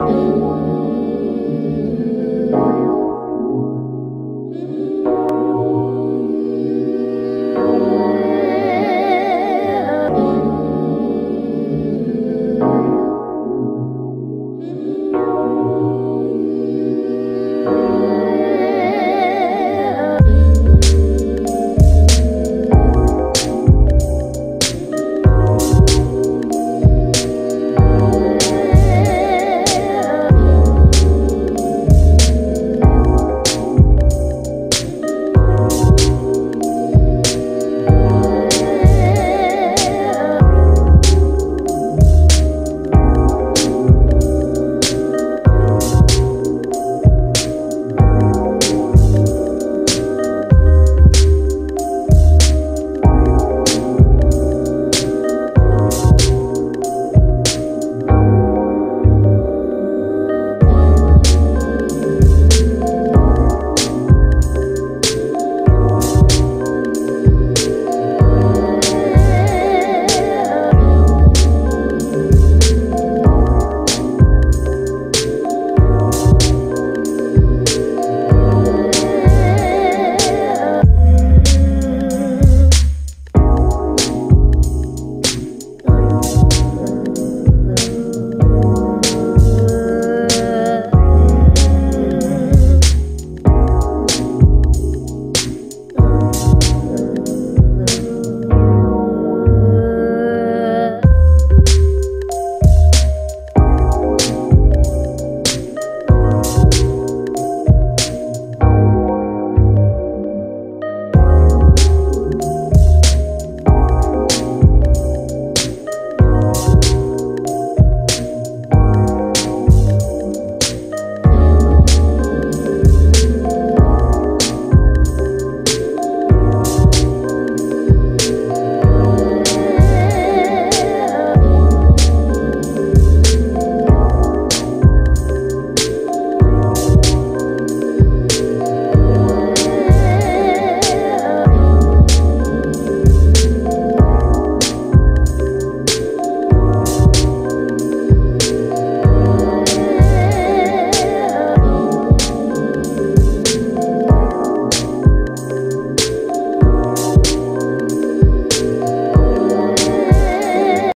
Oh.